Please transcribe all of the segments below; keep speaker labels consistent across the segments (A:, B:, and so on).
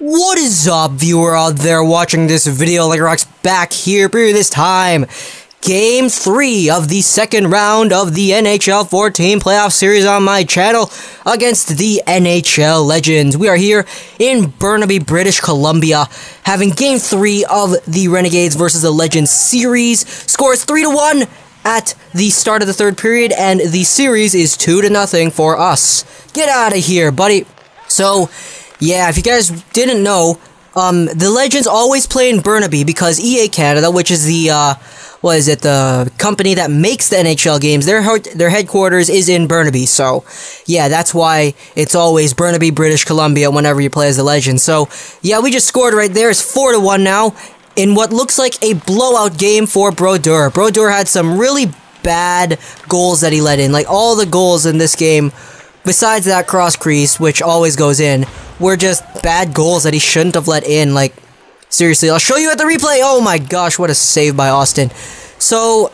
A: What is up, viewer out there watching this video? Lego Rocks back here for this time. Game 3 of the second round of the NHL 14 playoff series on my channel against the NHL Legends. We are here in Burnaby, British Columbia, having Game 3 of the Renegades versus the Legends series. Scores 3 to 1 at the start of the third period, and the series is 2 to nothing for us. Get out of here, buddy. So, yeah, if you guys didn't know, um, the Legends always play in Burnaby because EA Canada, which is the, uh, what is it, the company that makes the NHL games, their, their headquarters is in Burnaby, so, yeah, that's why it's always Burnaby, British Columbia whenever you play as the Legends. So, yeah, we just scored right there, it's 4 to 1 now, in what looks like a blowout game for Brodeur. Brodeur had some really bad goals that he let in, like, all the goals in this game, besides that cross crease, which always goes in, were just bad goals that he shouldn't have let in. Like, seriously, I'll show you at the replay. Oh my gosh, what a save by Austin. So,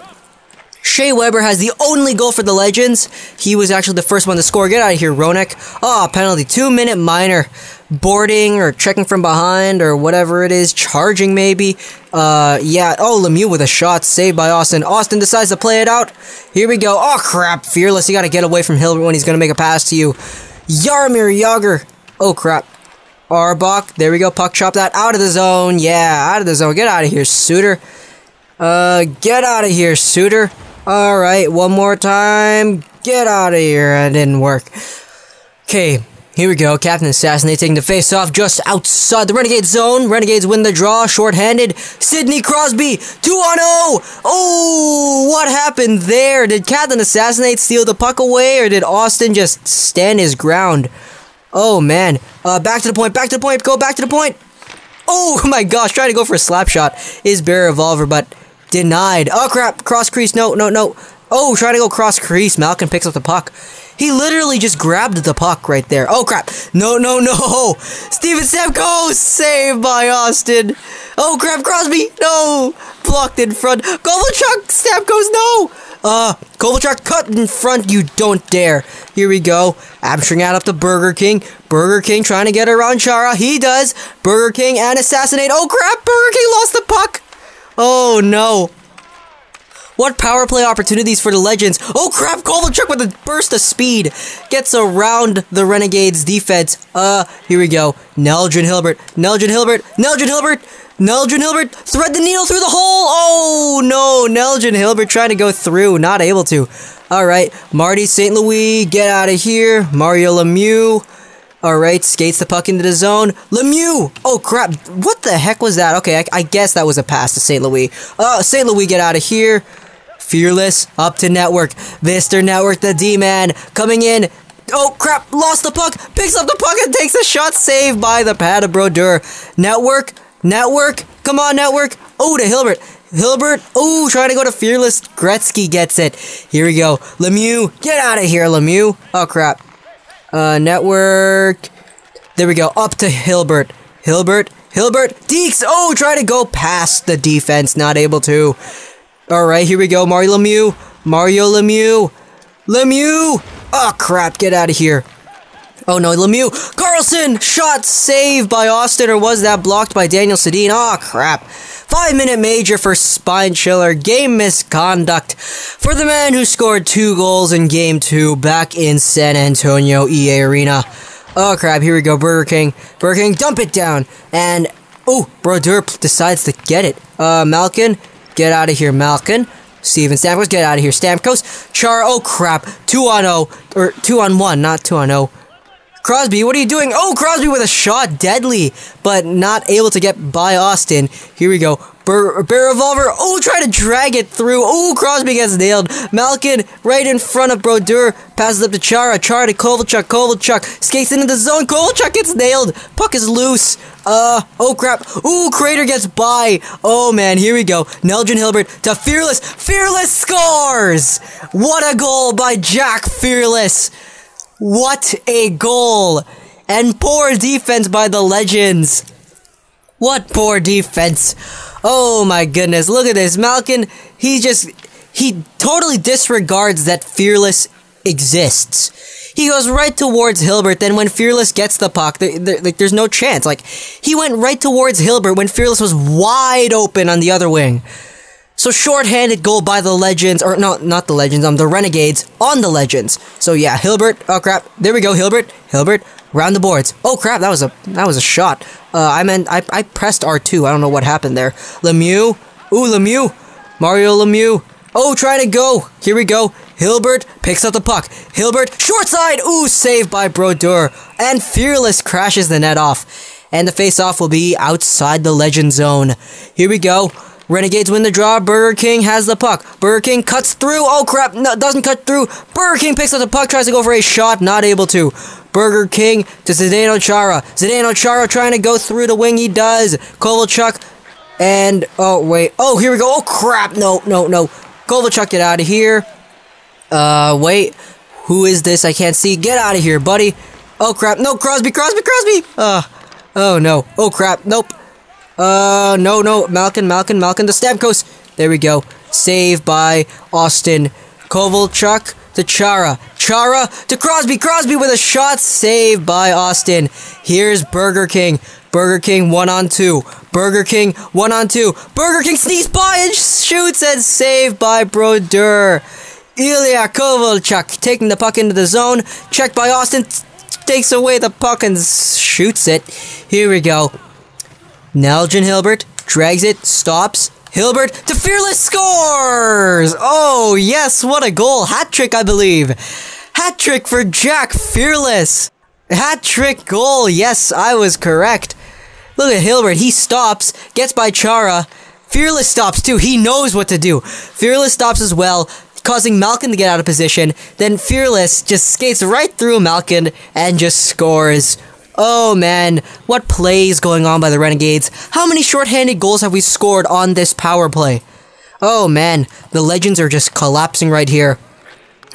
A: Shea Weber has the only goal for the Legends. He was actually the first one to score. Get out of here, Roenick. Oh, penalty. Two minute minor. Boarding or checking from behind or whatever it is. Charging maybe. Uh, yeah. Oh, Lemieux with a shot. Saved by Austin. Austin decides to play it out. Here we go. Oh, crap. Fearless. You gotta get away from Hilbert when he's gonna make a pass to you. Jaromir Jagr Oh, crap. Arbok. There we go. Puck chop that out of the zone. Yeah, out of the zone. Get out of here, Suter. Uh, get out of here, Suter. Alright, one more time. Get out of here. That didn't work. Okay, here we go. Captain Assassinate taking the face off just outside the Renegade zone. Renegades win the draw, short-handed. Sidney Crosby, 2 on 0. Oh, what happened there? Did Captain Assassinate steal the puck away, or did Austin just stand his ground? Oh, man. Uh, back to the point, back to the point, go back to the point. Oh, my gosh, trying to go for a slap shot is Bear Revolver, but denied. Oh, crap, cross crease, no, no, no. Oh, trying to go cross crease, Malkin picks up the puck. He literally just grabbed the puck right there. Oh, crap. No, no, no. Steven Stamkos, saved by Austin. Oh, crap, Crosby, no. Blocked in front. Kovalchuk, Stamkos, no. Uh, Kovalchuk cut in front, you don't dare. Here we go. Abstring out up to Burger King. Burger King trying to get around Chara. He does. Burger King and Assassinate. Oh crap, Burger King lost the puck. Oh no. What power play opportunities for the Legends? Oh crap, Kovalchuk with a burst of speed. Gets around the Renegades defense. Uh, here we go. Neldrin Hilbert. Neldrin Hilbert. Neldrin Hilbert. Neldrin Hilbert, thread the needle through the hole! Oh, no, Neldrin Hilbert trying to go through, not able to. Alright, Marty St. Louis, get out of here. Mario Lemieux. Alright, skates the puck into the zone. Lemieux! Oh, crap, what the heck was that? Okay, I, I guess that was a pass to St. Louis. Uh, St. Louis, get out of here. Fearless, up to Network. Vister Network, the D-man, coming in, Oh crap, lost the puck, picks up the puck and takes a shot saved by the pad of Brodeur. Network, Network! Come on, Network! Oh, to Hilbert! Hilbert! Oh, trying to go to Fearless. Gretzky gets it. Here we go. Lemieux! Get out of here, Lemieux! Oh, crap. Uh, Network... There we go. Up to Hilbert. Hilbert! Hilbert! Deeks! Oh, try to go past the defense. Not able to. Alright, here we go. Mario Lemieux. Mario Lemieux. Lemieux! Oh, crap. Get out of here. Oh no, Lemieux! Carlson! Shot saved by Austin, or was that blocked by Daniel Sedin? Oh crap. Five minute major for Spine Chiller. Game misconduct for the man who scored two goals in game two back in San Antonio EA Arena. Oh crap, here we go, Burger King. Burger King, dump it down! And, oh, Brodeur decides to get it. Uh, Malkin, get out of here, Malkin. Steven Stamkos, get out of here, Stamkos. Char, oh crap, 2 on 0, or 2 on 1, not 2 on 0. Crosby, what are you doing? Oh, Crosby with a shot, deadly, but not able to get by Austin. Here we go. Bear, Bear Revolver, oh, try to drag it through. Oh, Crosby gets nailed. Malkin right in front of Brodeur, passes up to Chara. Chara to Kovalchuk. Kovalchuk skates into the zone. Kovalchuk gets nailed. Puck is loose. Uh, oh crap. Ooh, Crater gets by. Oh man, here we go. Nelson Hilbert to Fearless. Fearless scores! What a goal by Jack Fearless. What a goal! And poor defense by the Legends. What poor defense. Oh my goodness, look at this. Malkin, he just, he totally disregards that Fearless exists. He goes right towards Hilbert. Then when Fearless gets the puck, like there's no chance. Like he went right towards Hilbert when Fearless was wide open on the other wing. So short-handed goal by the Legends, or no, not the Legends, um, the Renegades on the Legends. So yeah, Hilbert. Oh crap! There we go, Hilbert. Hilbert round the boards. Oh crap! That was a that was a shot. Uh, I meant I I pressed R two. I don't know what happened there. Lemieux. Ooh, Lemieux. Mario Lemieux. Oh, trying to go. Here we go. Hilbert picks up the puck. Hilbert, short side. Ooh, saved by Brodeur. And Fearless crashes the net off. And the face-off will be outside the legend zone. Here we go. Renegades win the draw. Burger King has the puck. Burger King cuts through. Oh crap, no, doesn't cut through. Burger King picks up the puck, tries to go for a shot, not able to. Burger King to Zdeno Chara. Zdeno Chara trying to go through the wing. He does. Kovalchuk and, oh wait. Oh, here we go. Oh crap, no, no, no. Kovalchuk, get out of here. Uh, wait. Who is this? I can't see. Get out of here, buddy. Oh crap, no, Crosby, Crosby, Crosby! Uh, oh no. Oh crap, nope. Uh, no, no, Malkin, Malkin, Malkin, the Stamkos. There we go. Save by Austin. Kovalchuk to Chara. Chara to Crosby. Crosby with a shot. Save by Austin. Here's Burger King. Burger King one on two. Burger King one on two. Burger King sneaks by and shoots and saved by Brodeur. Ilya Kovalchuk taking the puck into the zone. Checked by Austin. Takes away the puck and shoots it. Here we go. Nugent Hilbert drags it, stops. Hilbert to Fearless scores! Oh, yes, what a goal. Hat trick, I believe. Hat trick for Jack Fearless. Hat trick goal. Yes, I was correct. Look at Hilbert. He stops, gets by Chara. Fearless stops too. He knows what to do. Fearless stops as well, causing Malkin to get out of position. Then Fearless just skates right through Malkin and just scores. Oh man, what play is going on by the Renegades? How many shorthanded goals have we scored on this power play? Oh man, the legends are just collapsing right here.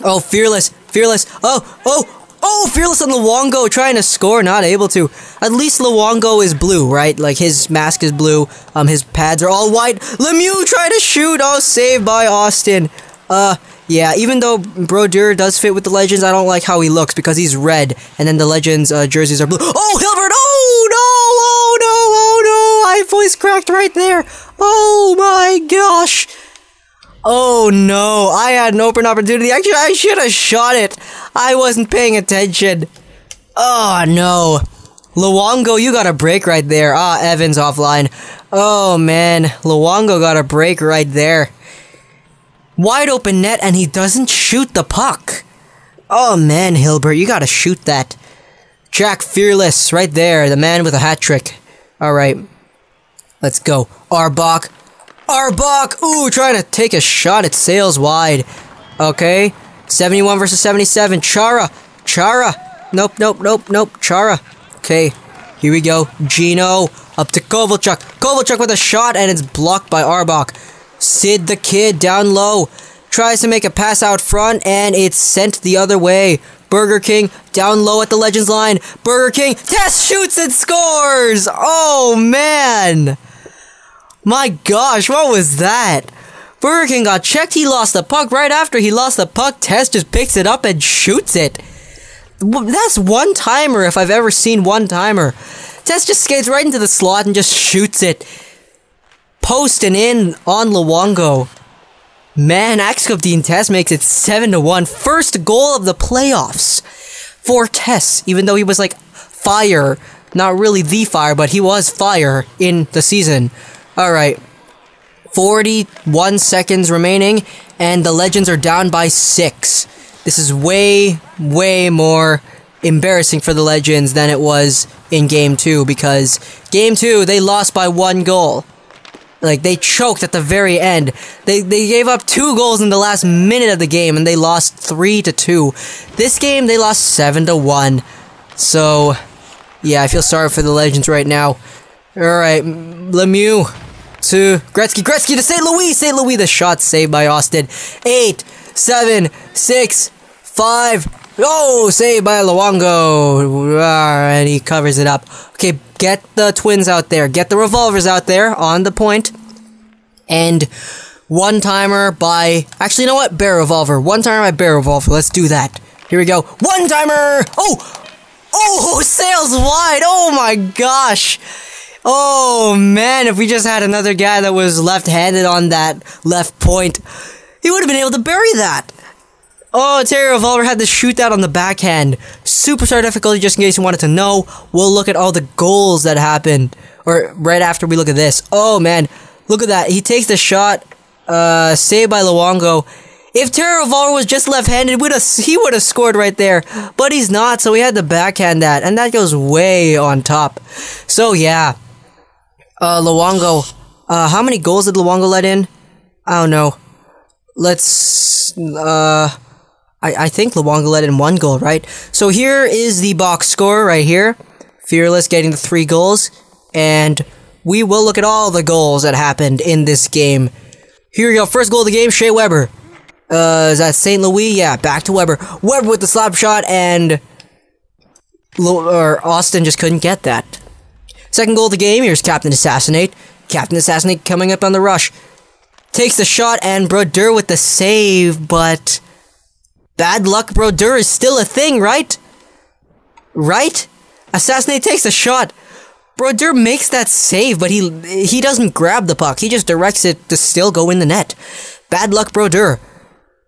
A: Oh, Fearless, Fearless, oh, oh, oh, Fearless on Luongo trying to score, not able to. At least Luongo is blue, right? Like his mask is blue, um, his pads are all white. Lemieux trying to shoot, oh, saved by Austin. Uh, yeah, even though Brodeur does fit with the Legends, I don't like how he looks because he's red, and then the Legends uh, jerseys are blue. Oh, Hilbert! Oh, no! Oh, no! Oh, no! I voice cracked right there! Oh, my gosh! Oh, no! I had an open opportunity. Actually, I should have shot it! I wasn't paying attention. Oh, no. Luongo, you got a break right there. Ah, Evans offline. Oh, man. Luongo got a break right there. Wide open net and he doesn't shoot the puck. Oh man, Hilbert, you gotta shoot that. Jack Fearless, right there, the man with a hat trick. Alright. Let's go. Arbok. Arbok! Ooh, trying to take a shot at sails wide. Okay. 71 versus 77. Chara. Chara. Nope, nope, nope, nope. Chara. Okay. Here we go. Geno. Up to Kovalchuk. Kovalchuk with a shot and it's blocked by Arbok. Sid the Kid down low tries to make a pass out front and it's sent the other way. Burger King down low at the Legends line. Burger King test shoots and scores. Oh man. My gosh, what was that? Burger King got checked. He lost the puck right after he lost the puck. Test just picks it up and shoots it. That's one timer if I've ever seen one timer. Test just skates right into the slot and just shoots it post and in on Luongo. Man, Axcopdine Test makes it 7 to 1. First goal of the playoffs for Tess, even though he was like fire. Not really the fire, but he was fire in the season. Alright. 41 seconds remaining, and the Legends are down by 6. This is way, way more embarrassing for the Legends than it was in Game 2, because Game 2, they lost by one goal. Like they choked at the very end. They they gave up two goals in the last minute of the game and they lost three to two. This game they lost seven to one. So yeah, I feel sorry for the Legends right now. Alright, Lemieux to Gretzky. Gretzky to St. Louis. St. Louis, the shot saved by Austin. Eight, seven, six, five. Oh, saved by Luongo. And he covers it up. Okay, Get the twins out there. Get the revolvers out there on the point. And one timer by... Actually, you know what? Bear revolver. One timer by bear revolver. Let's do that. Here we go. One timer! Oh! Oh, sails wide! Oh my gosh! Oh man, if we just had another guy that was left-handed on that left point, he would have been able to bury that! Oh, Terry Revolver had to shoot that on the backhand. Superstar difficulty, just in case you wanted to know. We'll look at all the goals that happened. Or right after we look at this. Oh man, look at that. He takes the shot, uh, saved by Luongo. If Revolver was just left-handed, would he would have scored right there. But he's not, so he had to backhand that, and that goes way on top. So yeah, uh, Luongo. Uh, how many goals did Luongo let in? I don't know. Let's, uh, I, I think Luongo let in one goal, right? So here is the box score right here. Fearless getting the three goals, and we will look at all the goals that happened in this game. Here we go, first goal of the game, Shea Weber. Uh, is that St. Louis? Yeah, back to Weber. Weber with the slap shot, and or Austin just couldn't get that. Second goal of the game, here's Captain Assassinate. Captain Assassinate coming up on the rush. Takes the shot, and Brodeur with the save, but... Bad luck Brodeur is still a thing, right? Right? Assassinate takes a shot. Brodeur makes that save, but he he doesn't grab the puck. He just directs it to still go in the net. Bad luck Brodeur.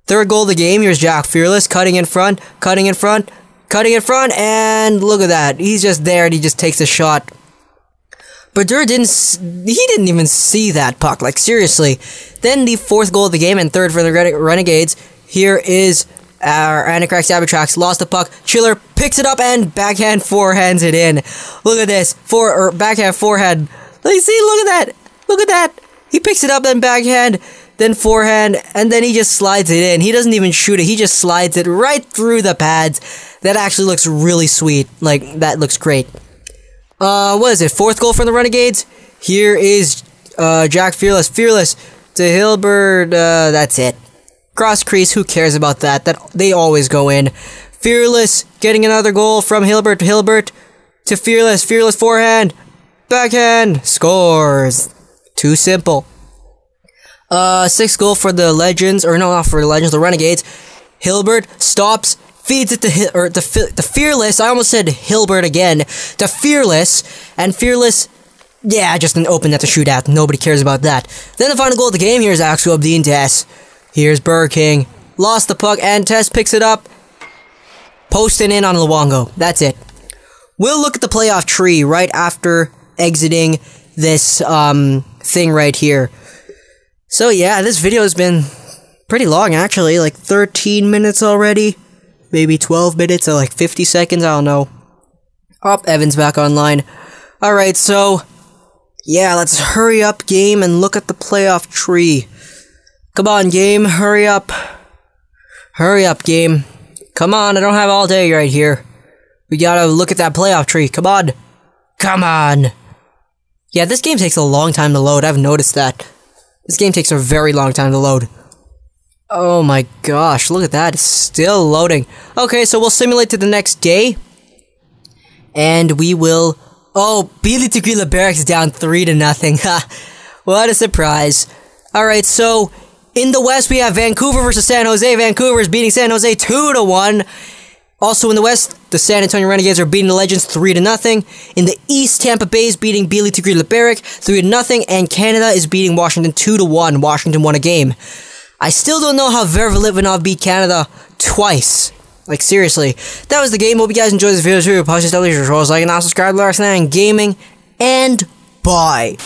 A: Third goal of the game, here's Jack Fearless, cutting in front, cutting in front, cutting in front, and look at that. He's just there and he just takes a shot. Brodeur didn't, he didn't even see that puck, like seriously. Then the fourth goal of the game and third for the Renegades, here is our Anacrax Sabotrax, lost the puck, Chiller picks it up and backhand forehands it in. Look at this, four, or backhand forehand. Let me see, look at that, look at that. He picks it up then backhand, then forehand, and then he just slides it in. He doesn't even shoot it, he just slides it right through the pads. That actually looks really sweet. Like, that looks great. Uh, what is it? Fourth goal from the Renegades? Here is, uh, Jack Fearless. Fearless to Hilbert, uh, that's it. Cross crease, who cares about that? That, they always go in. Fearless getting another goal from Hilbert to Hilbert to Fearless. Fearless forehand. Backhand. Scores. Too simple. Uh, sixth goal for the Legends, or no, not for the Legends, the Renegades. Hilbert stops, feeds it to or the the Fearless. I almost said Hilbert again. The Fearless and Fearless. Yeah, just an open net to shoot at. Nobody cares about that. Then the final goal of the game. Here's Axel Abdeen Tess. Here's Burger King. Lost the puck and Tess picks it up. Posting in on Luongo. That's it. We'll look at the playoff tree right after exiting this um thing right here. So yeah, this video has been pretty long actually, like 13 minutes already. Maybe 12 minutes or like 50 seconds, I don't know. Oh, Evan's back online. Alright, so yeah, let's hurry up game and look at the playoff tree. Come on, game, hurry up. Hurry up, game. Come on, I don't have all day right here. We gotta look at that playoff tree. Come on. Come on. Yeah, this game takes a long time to load. I've noticed that. This game takes a very long time to load. Oh my gosh, look at that. It's still loading. Okay, so we'll simulate to the next day. And we will... Oh, BL Tequila Barracks down 3 to nothing. Ha! what a surprise. Alright, so... In the West, we have Vancouver versus San Jose. Vancouver is beating San Jose 2 to 1. Also in the West, the San Antonio Renegades are beating the Legends 3 to nothing. In the East, Tampa Bay is beating BL Tequila Barrack 3 to nothing, and Canada is beating Washington 2 to 1. Washington won a game. I still don't know how Verve Litvinov beat Canada twice. Like, seriously. That was the game. Hope you guys enjoyed this video too. Post your like and subscribe, to like, and gaming, and bye.